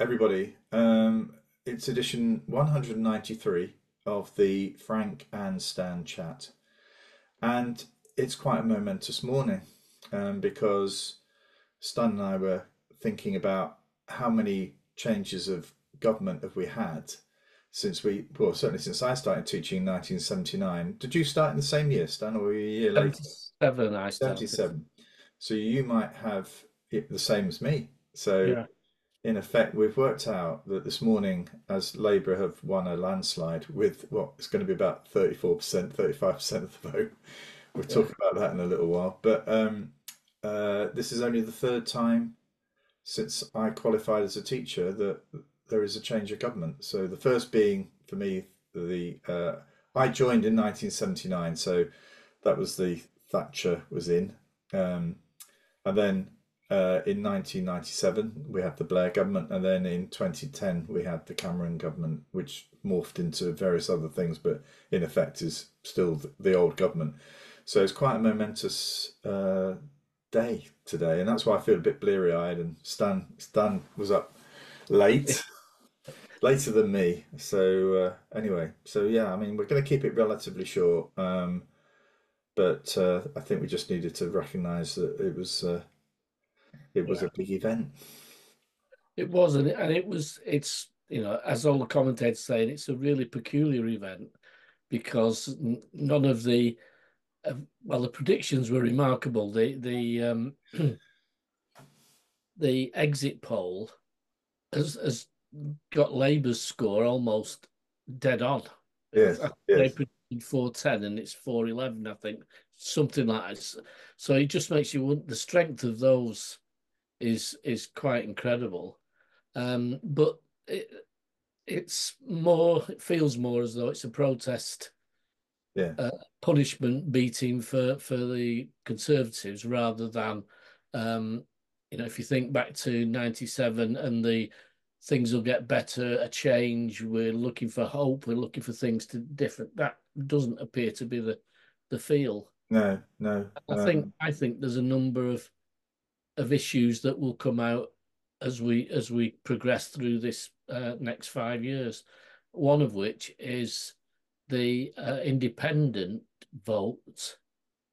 Everybody. Um, it's edition 193 of the Frank and Stan chat. And it's quite a momentous morning um, because Stan and I were thinking about how many changes of government have we had since we, well, certainly since I started teaching in 1979. Did you start in the same year, Stan, or were you a year later? 77 I started. 77. So you might have the same as me. So Yeah. In effect, we've worked out that this morning, as Labour have won a landslide with what is going to be about 34%, 35% of the vote. We'll Yeah. talk about that in a little while. But um, uh, this is only the third time since I qualified as a teacher that there is a change of government. So the first being for me, the uh, I joined in 1979, so that was the Thatcher was in, um, and then uh, in 1997 we had the Blair government, and then in 2010 we had the Cameron government, which morphed into various other things, but in effect is still the old government. So it's quite a momentous uh, day today, and that's why I feel a bit bleary-eyed. And Stan Stan was up late, later than me. So uh, anyway, so yeah, I mean we're going to keep it relatively short, um, but uh, I think we just needed to recognise that it was uh, it was Yeah. a big event. It was, and it, and it was, it's, you know, as all the commentators saying, it's a really peculiar event because none of the, uh, well, the predictions were remarkable. The, the, um, the exit poll has, has got Labour's score almost dead on. Yes, think They yes, predicted 410 and it's 411, I think, something like that. So it just makes you want the strength of those is is quite incredible. Um, but it, it's more, it feels more as though it's a protest yeah, uh, punishment beating for for the Conservatives rather than, um, you know, if you think back to 97 and the things will get better, a change, we're looking for hope, we're looking for things to different. That doesn't appear to be the the feel. no, no, I think um, I think there's a number of of issues that will come out as we as we progress through this uh, next five years. One of which is the uh, independent vote,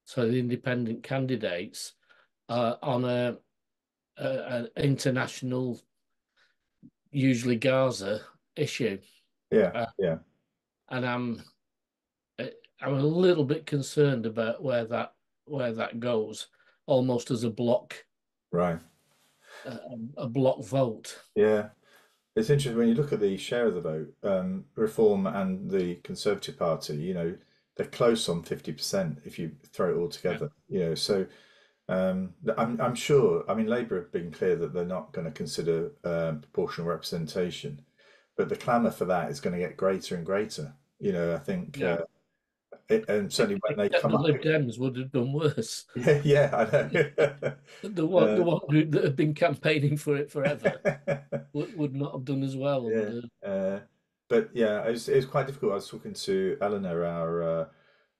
so the independent candidates uh, on a, a an international, usually Gaza issue, yeah, uh, yeah, and I'm uh, I'm a little bit concerned about where that where that goes, almost as a block right, a, a block vote. yeah. It's interesting when you look at the share of the vote, um, Reform and the Conservative Party, you know, they're close on 50% if you throw it all Yeah. together, you know. So um, I'm, I'm sure, I mean, Labour have been clear that they're not going to consider um, proportional representation, but the clamour for that is going to get greater and greater. You know, I think, Yeah. uh, it, and certainly when they Except come the Lib Dems would have done worse. yeah, yeah, I know. The one, the Uh, one group that had been campaigning for it forever would, would not have done as well. Yeah, uh, uh, but yeah, it was, it was quite difficult. I was talking to Eleanor, our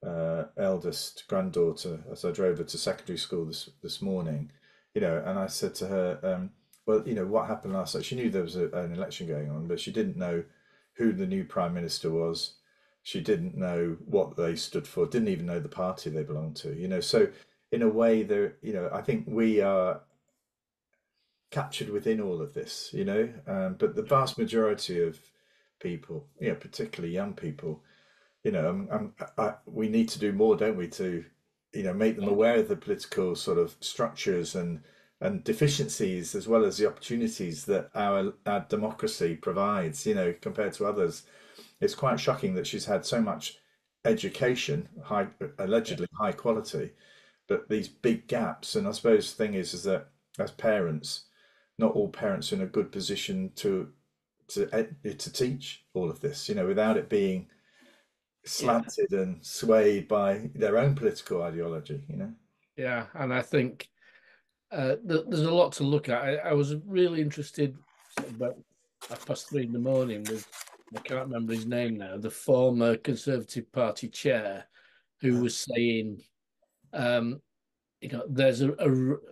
uh, uh, eldest granddaughter, as I drove her to secondary school this this morning. You know, and I said to her, um, "Well, you know, what happened last night?" She knew there was a, an election going on, but she didn't know who the new prime minister was. She didn't know what they stood for. Didn't even know the party they belonged to. You know, so in a way, there, you know, I think we are captured within all of this, you know. Um, but the vast majority of people, you know, particularly young people, you know, um, um, I, we need to do more, don't we, to, you know, make them aware of the political sort of structures and and deficiencies as well as the opportunities that our our democracy provides, you know, compared to others. It's quite shocking that she's had so much education, high allegedly high quality, but these big gaps. And I suppose the thing is, is that as parents, not all parents are in a good position to to to teach all of this. You know, without it being yeah, slanted and swayed by their own political ideology. You know. yeah. And I think uh, th there's a lot to look at. I, I was really interested about half past three in the morning with, I can't remember his name now, the former Conservative Party chair, who was saying, um, you know, there's a, a,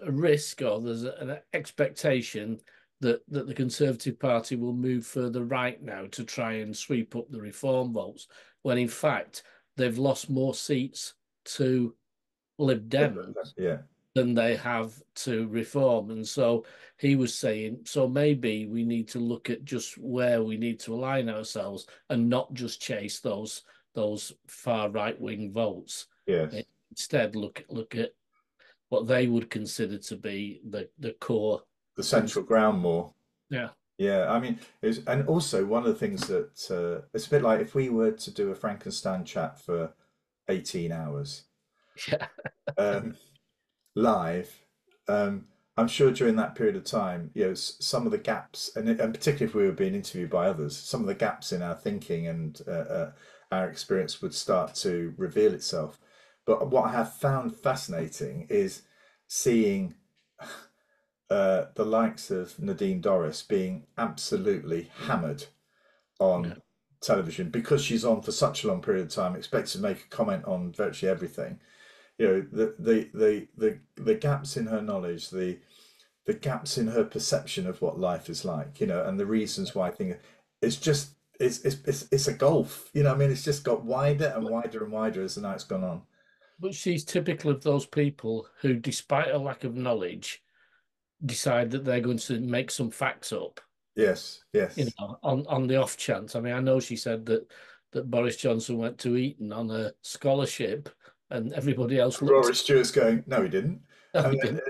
a risk or there's a, an expectation that that the Conservative Party will move further right now to try and sweep up the reform votes, when in fact they've lost more seats to Lib Dems yeah. Than they have to reform. And so he was saying, so maybe we need to look at just where we need to align ourselves and not just chase those those far right wing votes. Yes. Instead, look look at what they would consider to be the the core, the central ground more. Yeah. Yeah, I mean, was, and also one of the things that uh, it's a bit like if we were to do a Frank and Stan chat for eighteen hours, yeah, um, live. Um, I'm sure during that period of time, you know, some of the gaps, and, and particularly if we were being interviewed by others, some of the gaps in our thinking and uh, uh, our experience would start to reveal itself. But what I have found fascinating is seeing uh, the likes of Nadine Dorries being absolutely hammered on yeah. television because she's on for such a long period of time, expected to make a comment on virtually everything. You know, the the the the, the gaps in her knowledge, the the gaps in her perception of what life is like, you know, and the reasons why I think it's just it's it's it's, it's a golf, you know. I mean, it's just got wider and wider and wider as the night's gone on. But she's typical of those people who, despite a lack of knowledge, decide that they're going to make some facts up. Yes, yes. You know, on, on the off chance. I mean, I know she said that that Boris Johnson went to Eton on a scholarship, and everybody else. Looked... Rory Stewart's going, no, he didn't. No, he didn't.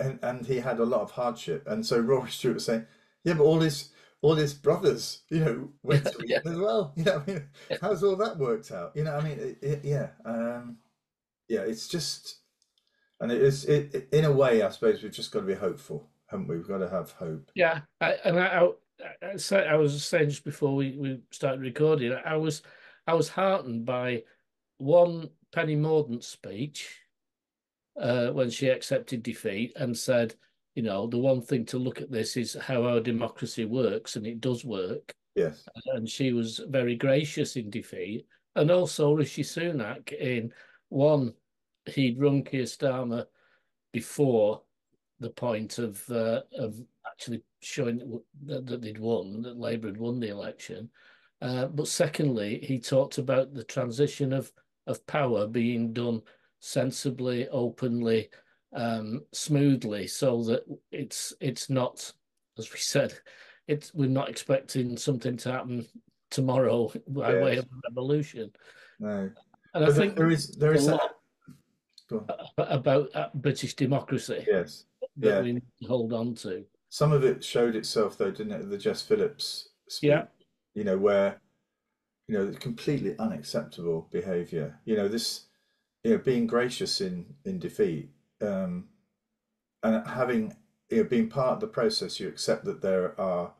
And, and, he had a lot of hardship, and so Rory Stewart was saying, yeah, but all his all his brothers, you know, went to yeah. as well. You know, I mean, how's all that worked out? You know, I mean, it, it, yeah. Um, yeah, it's just, and it is it, it, in a way. I suppose we've just got to be hopeful, haven't we? We've got to have hope. Yeah, I, and I, I, I was saying just before we, we started recording, I was I was heartened by one Penny Mordaunt's speech uh, when she accepted defeat and said, you know, the one thing to look at this is how our democracy works, and it does work. Yes. And she was very gracious in defeat, and also Rishi Sunak in one, he'd run Keir Starmer before the point of uh, of actually showing that, that, they'd won, that Labour had won the election. Uh, but secondly, he talked about the transition of of power being done sensibly, openly, um, smoothly, so that it's it's not, as we said, it's we're not expecting something to happen tomorrow by yes. way of a revolution. No. And I think there is there is a lot about uh, British democracy. Yes, that yeah. we need to hold on to. Some of it showed itself though, didn't it? The Jess Phillips speech. Yeah. You know where, you know, completely unacceptable behaviour. You know this, you know, being gracious in in defeat, um, and having you know being part of the process. You accept that there are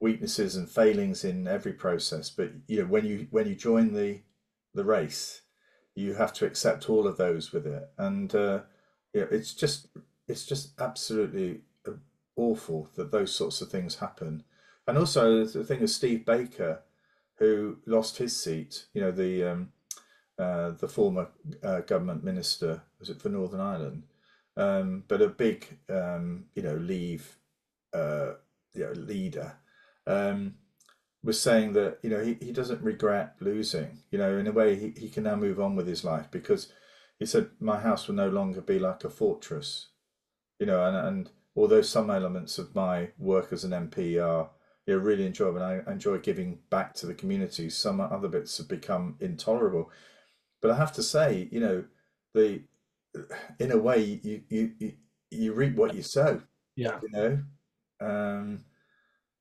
weaknesses and failings in every process, but you know when you when you join the the race you have to accept all of those with it, and uh, know, it's just it's just absolutely uh, awful that those sorts of things happen. And also the thing of Steve Baker, who lost his seat, you know, the um, uh, the former uh, government minister, was it for Northern Ireland, um, but a big, um, you know, leave, uh, you know, leader. Um, was saying that you know he, he doesn't regret losing you know in a way he, he can now move on with his life because he said my house will no longer be like a fortress you know and, and although some elements of my work as an mp are know, really enjoyable and I enjoy giving back to the community. Some other bits have become intolerable. But i have to say you know the in a way you you you, you reap what you sow yeah. you know? Um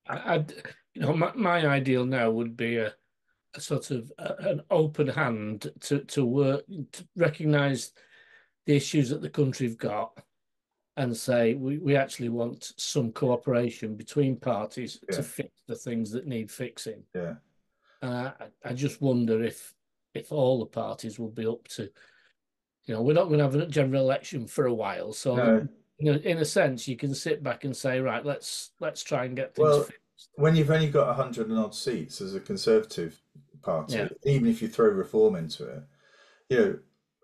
I, I you know, my, my ideal now would be a, a sort of a, an open hand to to work to recognise the issues that the country've got and say we, we actually want some cooperation between parties yeah. to fix the things that need fixing. Yeah. Uh, I, I just wonder if if all the parties will be up to, you know, we're not going to have a general election for a while, so no. you know, in a sense, you can sit back and say, right, let's let's try and get things well, fixed when you've only got a hundred and odd seats as a Conservative party, yeah. even if you throw reform into it, you know,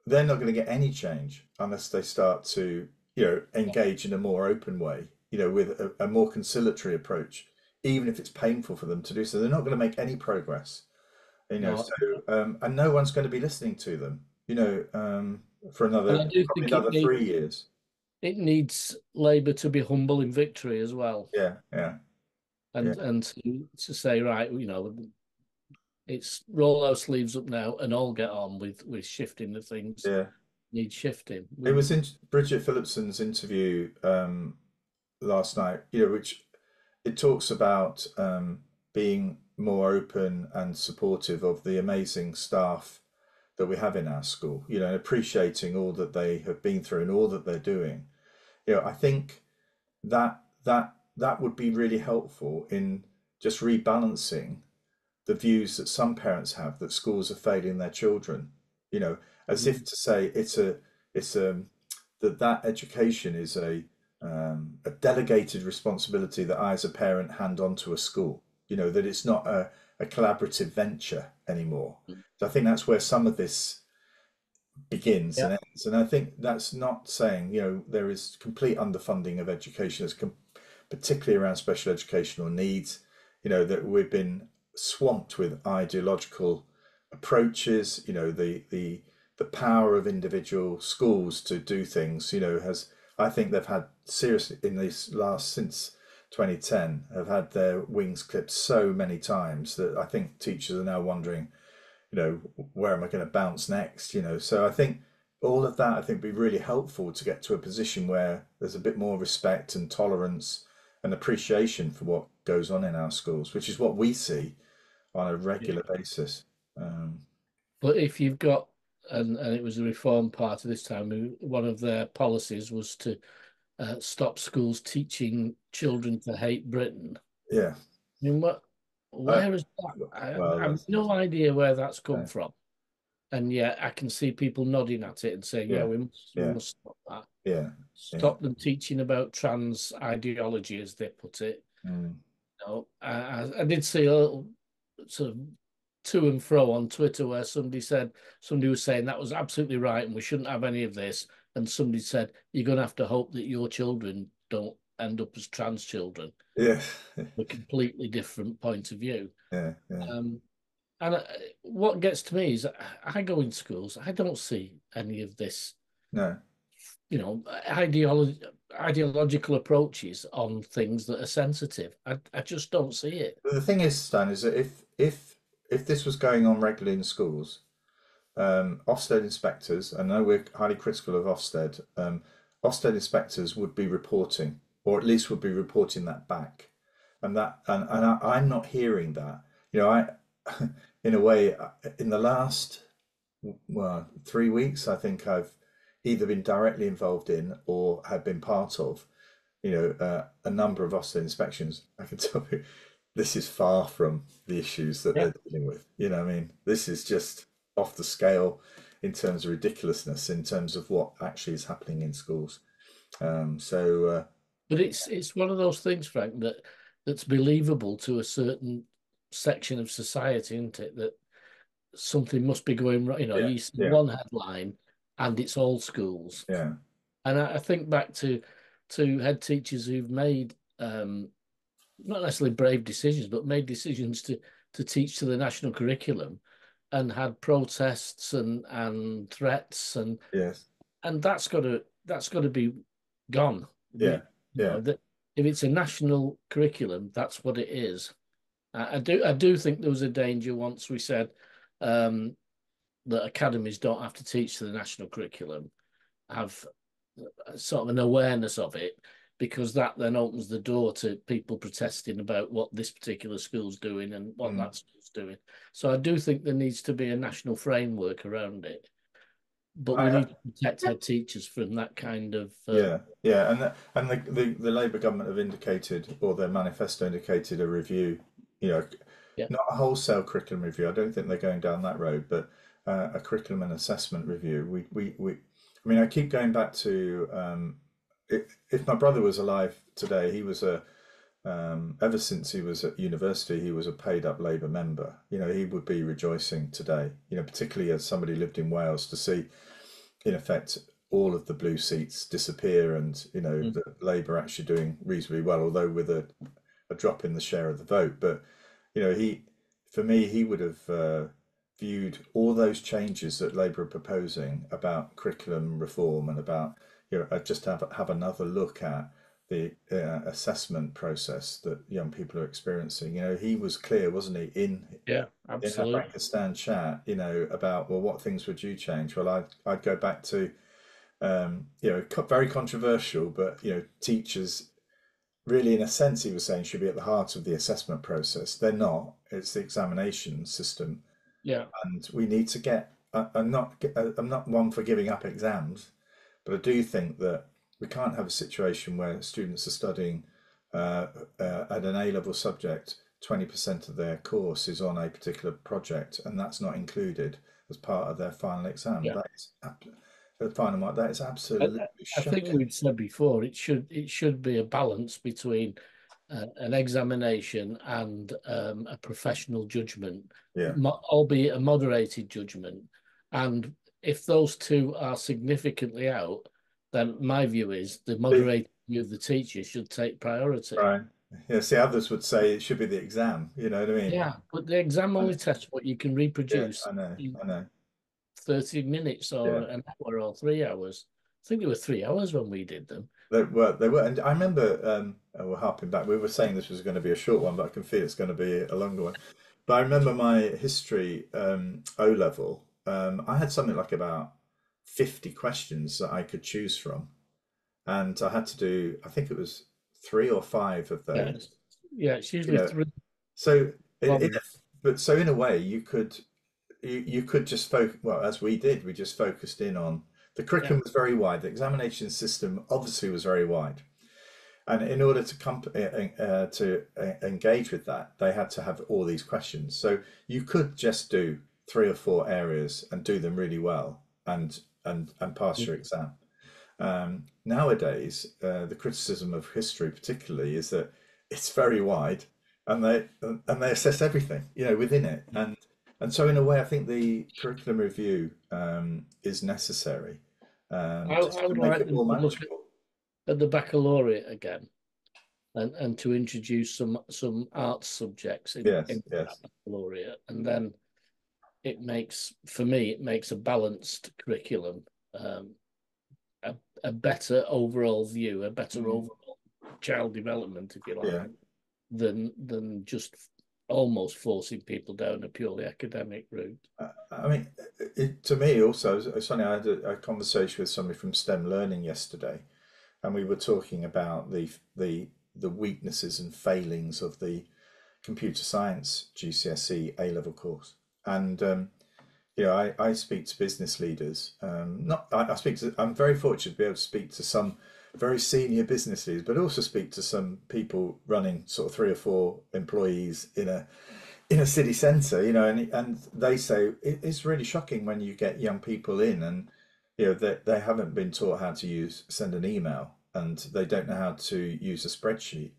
they're not going to get any change unless they start to, you know, engage in a more open way. you know, with a, a more conciliatory approach, even if it's painful for them to do so. They're not going to make any progress, you know. No. So, um, and no one's going to be listening to them, you know, um, for another I do probably think it another needs three years. it needs Labour to be humble in victory as well, Yeah, yeah, and yeah, and to, to say right, you know, it's roll our sleeves up now and all get on with with shifting the things yeah. Need shifting. It was in Bridget Phillipson's interview um, last night, you know, which it talks about um, being more open and supportive of the amazing staff that we have in our school, you know, and appreciating all that they have been through and all that they're doing. You know, I think that that that would be really helpful in just rebalancing the views that some parents have that schools are failing their children. You know, as mm-hmm. if to say it's a it's a that that education is a um, a delegated responsibility that I as a parent hand on to a school. You know that it's not a, a collaborative venture anymore. Mm. So I think that's where some of this begins yeah, and ends. And I think that's not saying you know there is complete underfunding of education, as com- particularly around special educational needs. You know that we've been swamped with ideological approaches. You know the the the power of individual schools to do things. You know has I think they've had seriously in this last since 2010 have had their wings clipped so many times that I think teachers are now wondering you know, where am I going to bounce next? You know, so I think all of that I think would be really helpful to get to a position where there's a bit more respect and tolerance and appreciation for what goes on in our schools, which is what we see on a yeah. regular basis. Um, But if you've got and and it was the Reform Party this time, who one of their policies was to uh, stop schools teaching children to hate Britain. yeah, I mean, what, uh, where is that? I, well, I have no idea where that's come yeah, from. And yet I can see people nodding at it and saying, yeah, yeah, we must, we must stop that. yeah, yeah, Stop them teaching about trans ideology, as they put it. mm, You know, I, I I did see a little sort of to and fro on Twitter where somebody said, somebody was saying that was absolutely right and we shouldn't have any of this. And somebody said, you're going to have to hope that your children don't end up as trans children. yeah, A completely different point of view. yeah, yeah. Um, and uh, what gets to me is I go in schools, I don't see any of this, No, you know, ideolo ideological approaches on things that are sensitive. I, I just don't see it. But the thing is, Stan, is that if if if this was going on regularly in schools, um, Ofsted inspectors, I know we're highly critical of Ofsted, um, Ofsted inspectors would be reporting, or at least would be reporting that back, and that and, and I, I'm not hearing that. You know, I in a way uh, in the last well three weeks, I think I've either been directly involved in or have been part of, you know, uh, a number of Ofsted inspections. I can tell you, this is far from the issues that Yeah. they're dealing with. You know, what I mean, this is just off the scale in terms of ridiculousness, in terms of what actually is happening in schools. Um, so uh, But it's it's one of those things, Frank, that that's believable to a certain section of society, isn't it? That something must be going right. You know, yeah, you see yeah, one headline and it's all schools. yeah, And I, I think back to to head teachers who've made um, not necessarily brave decisions, but made decisions to to teach to the national curriculum and had protests and and threats and yes, and that's got to that's got to be gone. yeah, you yeah, know, that if it's a national curriculum, that's what it is. I, I do I do think there was a danger once we said um, that academies don't have to teach to the national curriculum, have sort of an awareness of it, because that then opens the door to people protesting about what this particular school's doing and what mm, that school's doing. So I do think there needs to be a national framework around it, but we I, need to protect head teachers from that kind of uh, Yeah, yeah, and the, and the, the, the Labour government have indicated, or their manifesto indicated, a review. You know, yeah not a wholesale curriculum review. I don't think they're going down that road, but uh, a curriculum and assessment review. We, we, we. I mean, I keep going back to um, if, if my brother was alive today, he was a um, ever since he was at university, he was a paid up Labour member. You know, he would be rejoicing today. You know, particularly as somebody lived in Wales to see, in effect, all of the blue seats disappear and you know Mm. the Labour actually doing reasonably well, although with a, a drop in the share of the vote. But you know, he for me he would have uh, viewed all those changes that Labour are proposing about curriculum reform and about you know just have have another look at the uh, assessment process that young people are experiencing. You know, he was clear, wasn't he, in Yeah, in our absolutely. Chat, you know, about well, what things would you change? Well, I'd I'd go back to, um, you know, very controversial, but you know, teachers really, in a sense, he was saying should be at the heart of the assessment process. They're not. It's the examination system, Yeah, and we need to get. I, I'm not. I'm not one for giving up exams, but I do think that we can't have a situation where students are studying uh, uh, at an A level subject. 20% of their course is on a particular project, and that's not included as part of their final exam. yeah. That is the final mark. That is absolutely I I think we've said before it should it should be a balance between uh, an examination and um, a professional judgment, Yeah, albeit a moderated judgment. And if those two are significantly out, then my view is the view of the teacher should take priority. right. Yeah, see, others would say it should be the exam. You know what I mean? Yeah, but the exam only tests what you can yeah, reproduce I know, I know. 30 minutes or Yeah. an hour or three hours. I think they were three hours when we did them. They were, they were, and I remember, um, we're harping back. We were saying this was going to be a short one, but I can feel it's going to be a longer one. But I remember my history um, O level. Um, I had something like about 50 questions that I could choose from, and I had to do, I think it was three or five of Yeah, it's, those. yeah, it's You know, three. so in, in a, but so in a way, you could you, you could just focus, well, as we did, we just focused in on the Yeah, curriculum was very wide. The examination system obviously was very wide. And in order to comp uh, uh, to uh, engage with that, they had to have all these questions. So you could just do three or four areas and do them really well and and and pass your exam. Um, nowadays, uh, the criticism of history, particularly, is that it's very wide, and they and they assess everything, you know, within it. And and so, in a way, I think the curriculum review um, is necessary um, I, I would like to look at, at the baccalaureate again and, and to introduce some some arts subjects in, Yes, in yes, baccalaureate. And then it makes, for me, it makes a balanced curriculum, um, a, a better overall view, a better Mm, overall child development, if you like, yeah. than than just almost forcing people down a purely academic route. I mean, it, to me also, it's funny. I had a, a conversation with somebody from STEM Learning yesterday, and we were talking about the the the weaknesses and failings of the computer science GCSE A level course. And um, you know, I, I speak to business leaders. Um, not I, I speak to. I'm very fortunate to be able to speak to some very senior business leaders, but also speak to some people running sort of three or four employees in a in a city centre. You know, and and they say it, it's really shocking when you get young people in and you know they they haven't been taught how to use send an email and they don't know how to use a spreadsheet.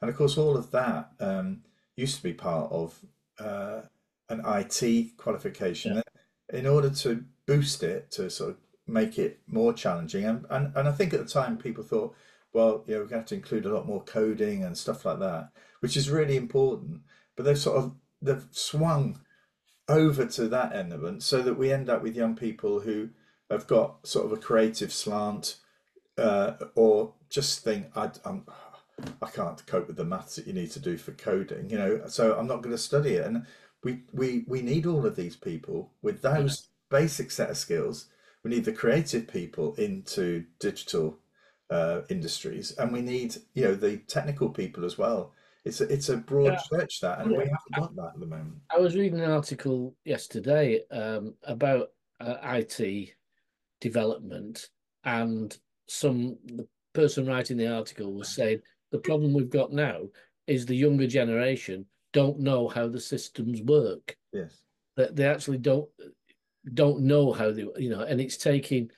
And of course, all of that um, used to be part of uh, an IT qualification. Yeah. In order to boost it, to sort of make it more challenging, and, and, and I think at the time people thought, well, you know, we're going to have to include a lot more coding and stuff like that, which is really important. But they've sort of they've swung over to that element so that we end up with young people who have got sort of a creative slant uh, or just think I, I'm I can't cope with the maths that you need to do for coding, you know, so I'm not going to study it. And we we we need all of these people with Yeah. those basic set of skills. We need the creative people into digital uh, industries, and we need you know the technical people as well. It's a, it's a broad Yeah. that, and Yeah. we haven't got that at the moment. I was reading an article yesterday um, about uh, IT development, and some the person writing the article was saying the problem we've got now is the younger generation don't know how the systems work. Yes, That they actually don't don't know how they you know, and it's taking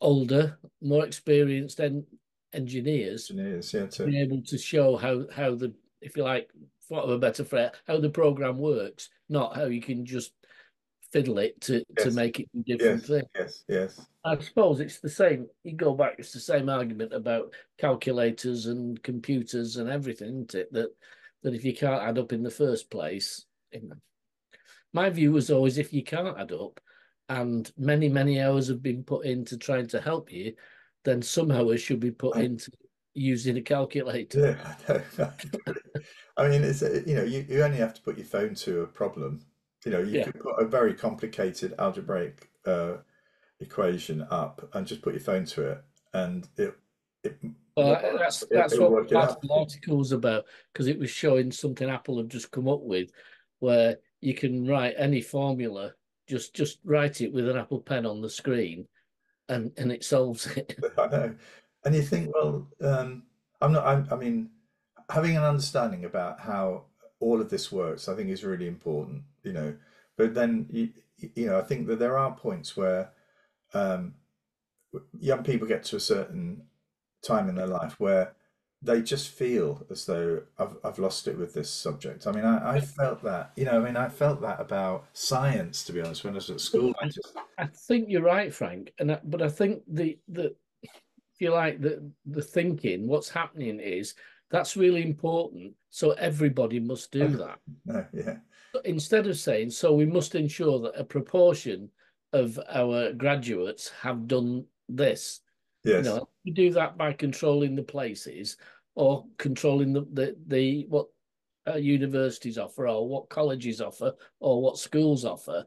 older, more experienced en engineers engineers, yeah, to be able to show how how the if you like, for of a better phrase, how the program works, not how you can just fiddle it to Yes. to make it a different Yes, thing. yes, yes. I suppose it's the same. You go back, it's the same argument about calculators and computers and everything, isn't it? That that if you can't add up in the first place, my view was always if you can't add up, and many many hours have been put into trying to help you, then some hours should be put I- into using a calculator. Yeah. I mean, it's uh, you know, you, you only have to put your phone to a problem. You know, you Yeah. could put a very complicated algebraic uh, equation up and just put your phone to it, and it it Well, will- that's that's what work it part out. of the article was about because it was showing something Apple have just come up with, where you can write any formula, just just write it with an Apple pen on the screen, and and it solves it. I know. And you think, well, um, I'm not, I'm, I mean, having an understanding about how all of this works, I think is really important, you know. But then, you, you know, I think that there are points where um, young people get to a certain time in their life where they just feel as though I've, I've lost it with this subject. I mean, I, I felt that, you know, I mean, I felt that about science, to be honest, when I was at school. I just, I think you're right, Frank, and I, but I think the the if you like the the thinking, what's happening is that's really important, so everybody must do that. no, yeah, instead of saying so we must ensure that a proportion of our graduates have done this yes, you know you do that by controlling the places or controlling the the, the what uh, universities offer or what colleges offer or what schools offer.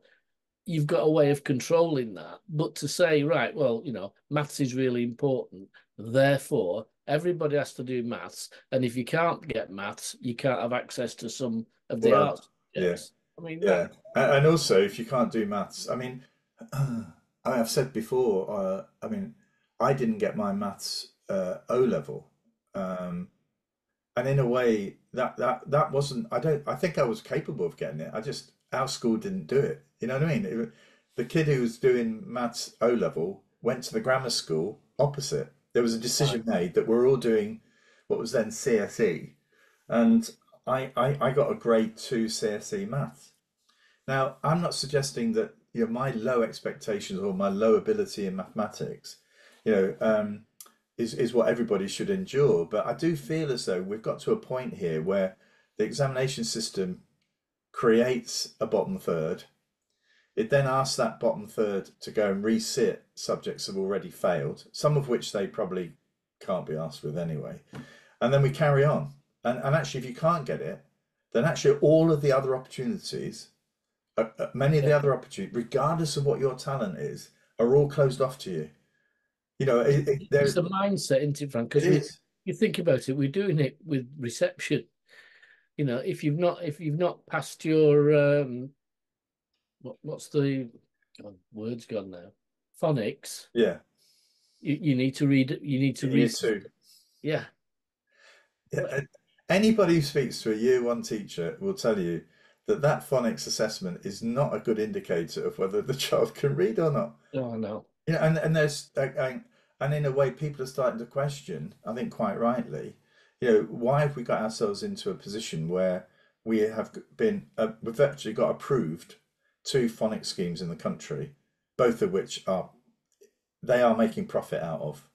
You've got a way of controlling that. But to say right well you know maths is really important therefore everybody has to do maths and if you can't get maths you can't have access to some of the Well, arts yeah. i mean Yeah, and also if you can't do maths, I mean, I have said before, uh, I mean, I didn't get my maths uh, O level, um, and in a way that that that wasn't. I don't. I think I was capable of getting it. I just our school didn't do it. You know what I mean? It, the kid who was doing maths O level went to the grammar school opposite. There was a decision made that we're all doing what was then CSE, and I, I, I got a grade two CSE maths. Now, I'm not suggesting that you know my low expectations or my low ability in mathematics, you know, um, is is what everybody should endure. But I do feel as though we've got to a point here where the examination system creates a bottom third. It then asks that bottom third to go and resit subjects that have already failed, some of which they probably can't be asked with anyway. And then we carry on. And, and actually, if you can't get it, then actually all of the other opportunities, uh, uh, many of the other opportunities, regardless of what your talent is, are all closed off to you. You know, it, it, there, it's the mindset isn't it frank? Because you think about it we're doing it with reception. You know if you've not if you've not passed your um what, what's the God, word's gone now. Phonics. Yeah, you, you need to read you need to year read two. yeah. Yeah, and Anybody who speaks to a year one teacher will tell you that that phonics assessment is not a good indicator of whether the child can read or not. oh no. You know, and and there's and, in a way, people are starting to question. I think quite rightly, you know, why have we got ourselves into a position where we have been uh, we've actually got approved two phonics schemes in the country, both of which are they are making profit out of.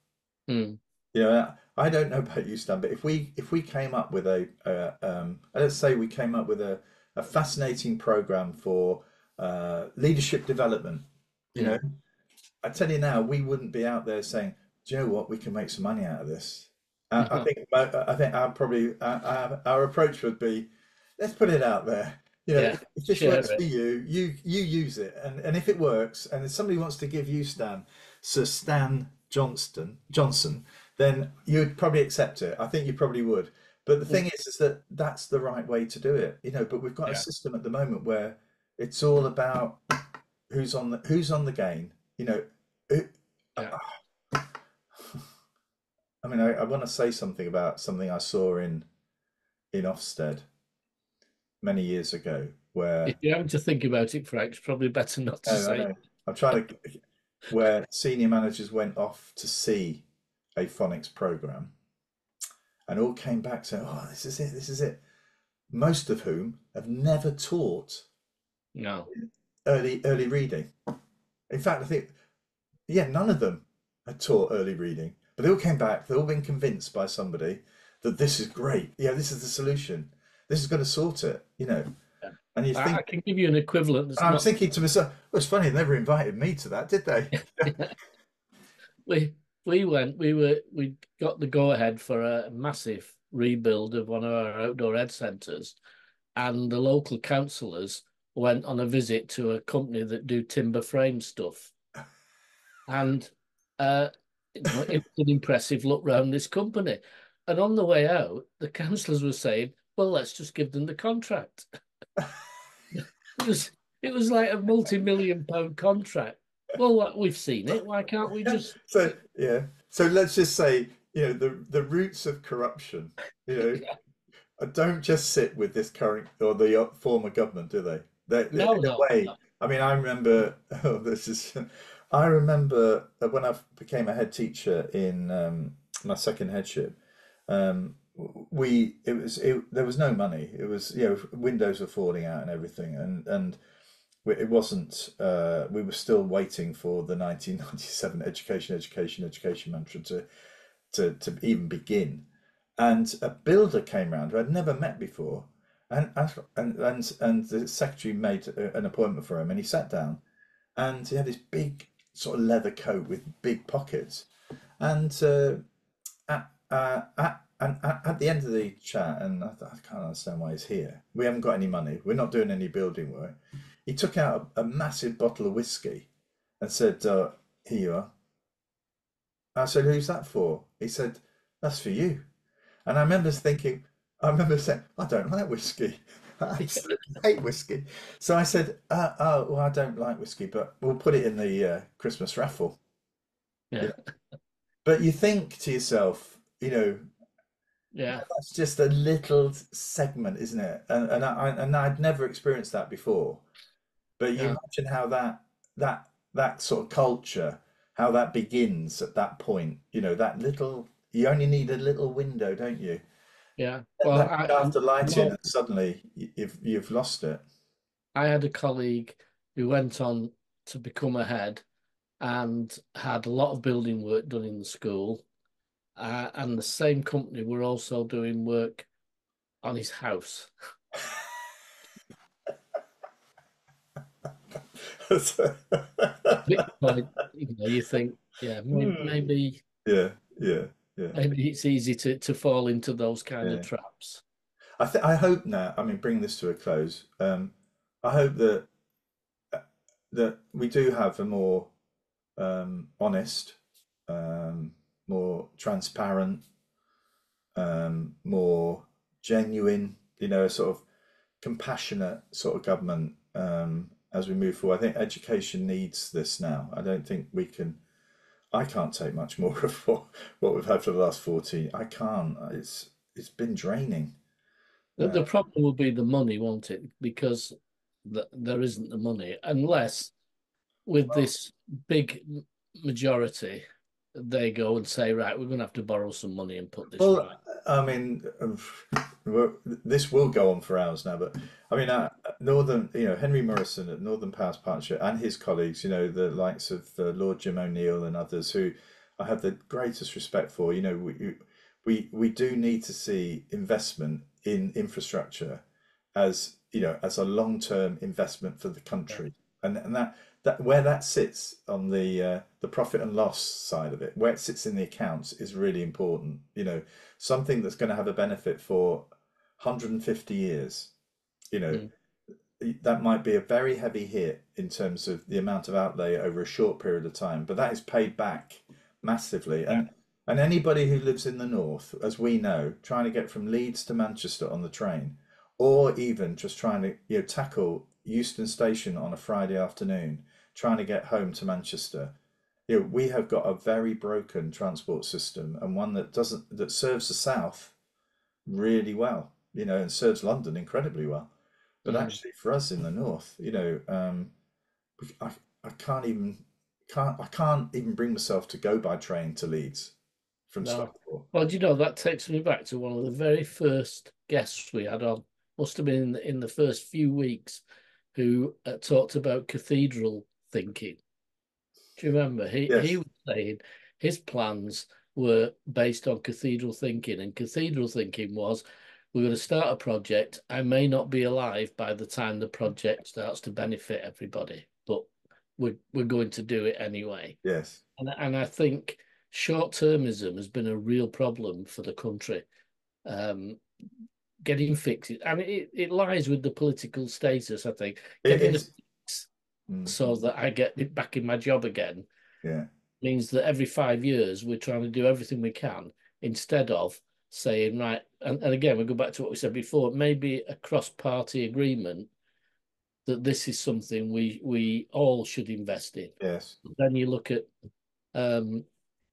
Hmm. You know, I don't know about you, Stan, but if we if we came up with a, a um, let's say we came up with a, a fascinating program for uh, leadership development, you know, I tell you now, we wouldn't be out there saying, "Do you know what? We can make some money out of this." Uh, I Mhm. think I think our probably our, our, approach would be, let's put it out there. You know, Yeah, if, this works for you, you you use it, and and if it works, and if somebody wants to give you Stan, Sir Stan Johnston Johnson, then you'd probably accept it. I think you probably would. But the thing is, is that that's the right way to do it. You know, but we've got a system at the moment where it's all about who's on the who's on the gain. You know, who, uh, Yeah. I mean, I, I want to say something about something I saw in in Ofsted many years ago, where if you're having to think about it frank it's probably better not to No, I say know. I'm trying to where senior managers went off to see a phonics program and all came back saying, "Oh, this is it, this is it." Most of whom have never taught no early early reading. In fact, I think yeah, none of them had taught early reading, but they all came back. They've all been convinced by somebody that this is great. Yeah, this is the solution. This is going to sort it. You know. And you I, think I can give you an equivalent. I'm not- thinking to myself, well, it's funny, they never invited me to that, did they? we we went. We were we got the go ahead for a massive rebuild of one of our outdoor ed centres, and the local councillors went on a visit to a company that do timber frame stuff, and uh, it was an impressive look round this company. And on the way out, the councillors were saying, "Well, let's just give them the contract." it was it was like a multi-million pound contract. Well, we've seen it. Why can't we just? So yeah. So let's just say, you know, the the roots of corruption, you know, uh, don't just sit with this current or the uh, former government, do they? They, No, in a no, way. no. I mean, I remember. Oh, this is. I remember when I became a head teacher in um, my second headship. Um, we it was it, there was no money. It was you know windows were falling out and everything, and and it wasn't. Uh, we were still waiting for the 1997 education, education, education mantra to to to even begin. And a builder came round who I'd never met before, and and and and the secretary made an appointment for him, and he sat down, and he had this big sort of leather coat with big pockets, and uh, at, uh, at and at, the end of the chat, and I, I can't understand why he's here. We haven't got any money. We're not doing any building work. He took out a, a massive bottle of whiskey and said, uh, "Here you are." I said, "Who's that for?" He said, "That's for you." And I remember thinking, I remember saying, "I don't like whiskey. I absolutely hate whiskey." So I said, uh, "Oh, well, I don't like whiskey, but we'll put it in the uh, Christmas raffle." Yeah, But you think to yourself, you know, yeah, that's just a little segment, isn't it? And and I and I'd never experienced that before. But you Yeah. imagine how that that that sort of culture, how that begins at that point. You know, that little. You only need a little window, don't you? Yeah. Well, I, after lighting, and suddenly you've you've lost it. I had a colleague who went on to become a head and had a lot of building work done in the school. Uh, and the same company were also doing work on his house. Which point, you know, you think, yeah, may- Hmm. maybe Yeah, yeah, yeah. maybe it's easy to, to fall into those kind Yeah. of traps. I think I hope now. I mean, bring this to a close. Um, I hope that uh, that we do have a more um, honest, um, more transparent, um, more genuine. You know, a sort of compassionate sort of government um, as we move forward. I think education needs this now. I don't think we can. I can't take much more of what, what we've had for the last 14. I can't. It's it's been draining. The, the problem will be the money, won't it? Because th there isn't the money unless with this big majority they go and say, right, we're going to have to borrow some money and put this Well, right. I mean, um, this will go on for hours now, but I mean, uh, Northern, you know, Henri Murison at Northern Powerhouse Partnership and his colleagues, you know, the likes of uh, Lord Jim O'Neill and others who I have the greatest respect for. You know, we we we do need to see investment in infrastructure as you know as a long term investment for the country, and and that that where that sits on the uh, the profit and loss side of it, where it sits in the accounts, is really important. You know, something that's going to have a benefit for 150 years. You know, Mm. That might be a very heavy hit in terms of the amount of outlay over a short period of time, but that is paid back massively. And and anybody who lives in the north, as we know, trying to get from Leeds to Manchester on the train, or even just trying to you know tackle Euston Station on a Friday afternoon, trying to get home to Manchester, you know, we have got a very broken transport system and one that doesn't that serves the south really well, you know, and serves London incredibly well. But Mm. actually, for us in the north, you know, um, I I can't even can't I can't even bring myself to go by train to Leeds from No. Stockport. Well, do you know, that takes me back to one of the very first guests we had on, must have been in the, in the first few weeks, who uh, talked about cathedral thinking. Do you remember? He Yes. he was saying his plans were based on cathedral thinking, and cathedral thinking was we're going to start a project. I may not be alive by the time the project starts to benefit everybody, but we're we're going to do it anyway. Yes. And and I think short termism has been a real problem for the country. Um, getting fixed, and it, it lies with the political status. I think It getting a is. Mm, so that I get it back in my job again yeah. means that every five years we're trying to do everything we can instead of saying right and, and again we go back to what we said before maybe a cross-party agreement that this is something we we all should invest in Yes. then you look at um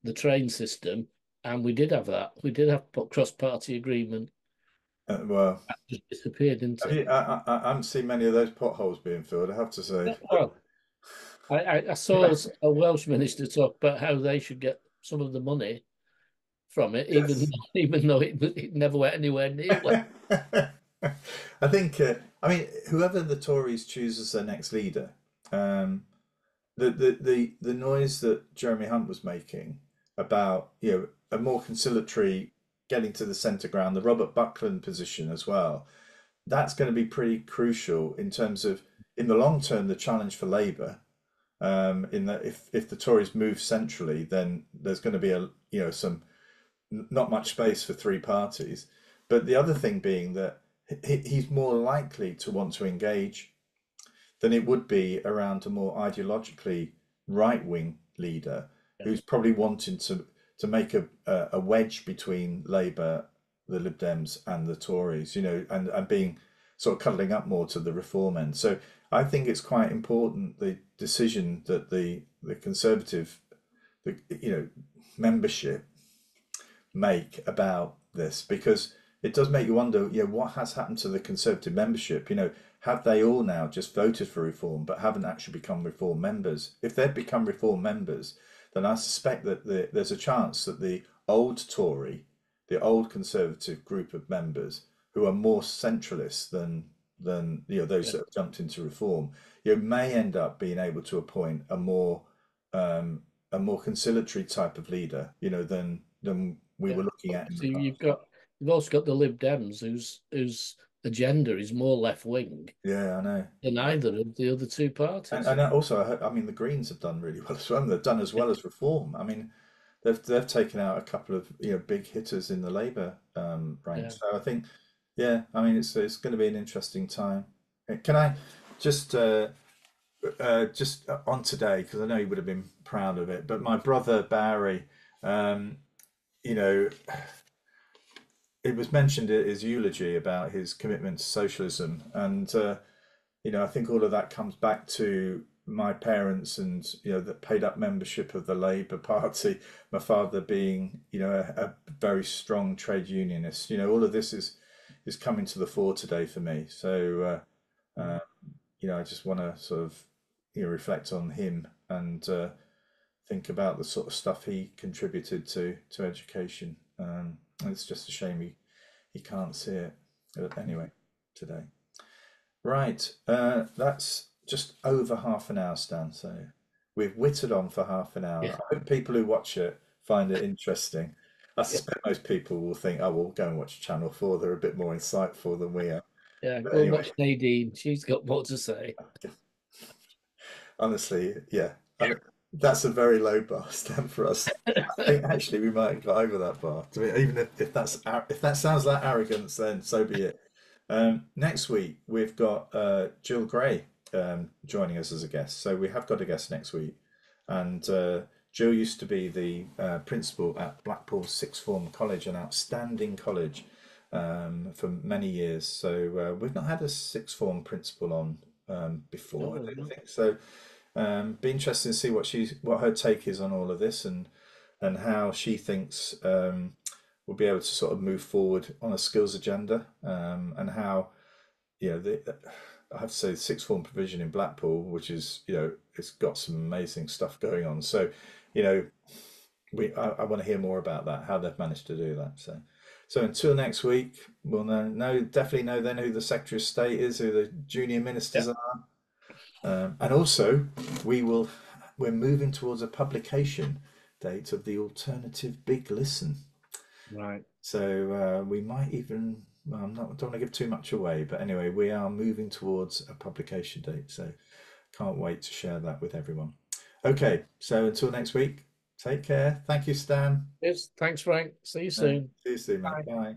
the train system and we did have that we did have put cross-party agreement Uh, well, that just disappeared didn't you, I, I, I haven't seen many of those potholes being filled. I have to say. well I, I saw a Welsh minister talk about how they should get some of the money from it, even Yes. even though it, it never went anywhere near. I think. Uh, I mean, whoever the Tories choose as their next leader, um, the, the the the noise that Jeremy Hunt was making about you know a more conciliatory getting to the centre ground, the Robert Buckland position as well. That's going to be pretty crucial in terms of in the long term the challenge for Labour. Um, in that if if the Tories move centrally, then there's going to be a you know some not much space for three parties. But the other thing being that he's more likely to want to engage than it would be around a more ideologically right wing leader who's probably wanting to to make a, a a wedge between Labour, the Lib Dems, and the Tories, you know, and, and being sort of cuddling up more to the reform end. So I think it's quite important the decision that the the Conservative, the you know, membership make about this because it does make you wonder, you know, what has happened to the Conservative membership? You know, have they all now just voted for reform but haven't actually become reform members? If they'd become reform members, then I suspect that the, there's a chance that the old Tory, the old Conservative group of members who are more centralist than than you know those that have jumped into reform, you know, may end up being able to appoint a more um, a more conciliatory type of leader, you know, than than we Yeah. were looking at So you've got you've also got the Lib Dems, whose whose agenda is more left wing Yeah, I know. than either of the other two parties. And, and also, I, I mean, the Greens have done really well as well. They've done as well as Reform. I mean, they've they've taken out a couple of you know big hitters in the Labour um, range. Yeah. So I think, yeah, I mean, it's it's going to be an interesting time. Uh, Can I just uh, uh, just on today because I know you would have been proud of it, but my brother Barry, um, you know. It was mentioned at his eulogy about his commitment to socialism, and uh, you know, I think all of that comes back to my parents and you know the paid up membership of the Labour Party. My father being you know a, a very strong trade unionist. You know, all of this is is coming to the fore today for me. So uh, uh, you know, I just want to sort of you know reflect on him and uh, think about the sort of stuff he contributed to to education. Um, and it's just a shame he he can't see it Uh, anyway today. Right, uh, that's just over half an hour, Stan. So we've whittled on for half an hour. Yeah. I hope people who watch it find it interesting. I suspect most people will think, "Oh, we'll go and watch Channel Four. They're a bit more insightful than we are." yeah, but go anyway. watch Nadine. She's got more to say. Honestly, yeah, mean, that's a very low bar, Stan, for us. I think actually we might have got over that bar. Even if, if that's if that sounds like arrogance, then so be it. Um, next week we've got uh, Jill Gray um, joining us as a guest. So we have got a guest next week, and uh, Jill used to be the uh, principal at Blackpool Sixth Form College, an outstanding college um, for many years. So uh, we've not had a sixth form principal on um, before, I don't think. So um, be interesting to see what she's what her take is on all of this and and how she thinks um, we'll be able to sort of move forward on a skills agenda um, and how you know the, I have to say the sixth form provision in Blackpool, which is you know it's got some amazing stuff going on. So you know we I, I want to hear more about that, how they've managed to do that. So. So until next week, we'll know, know definitely know then who the Secretary of State is, who the junior ministers are, Um, and also, we will we're moving towards a publication date of the alternative Big Listen. Right. So uh, we might even. Well, I'm not. Don't want to give too much away, but anyway, we are moving towards a publication date. So can't wait to share that with everyone. Okay, so until next week, take care. Thank you, Stan. Yes. Thanks, Frank. See you soon. see you soon. Bye. Bye.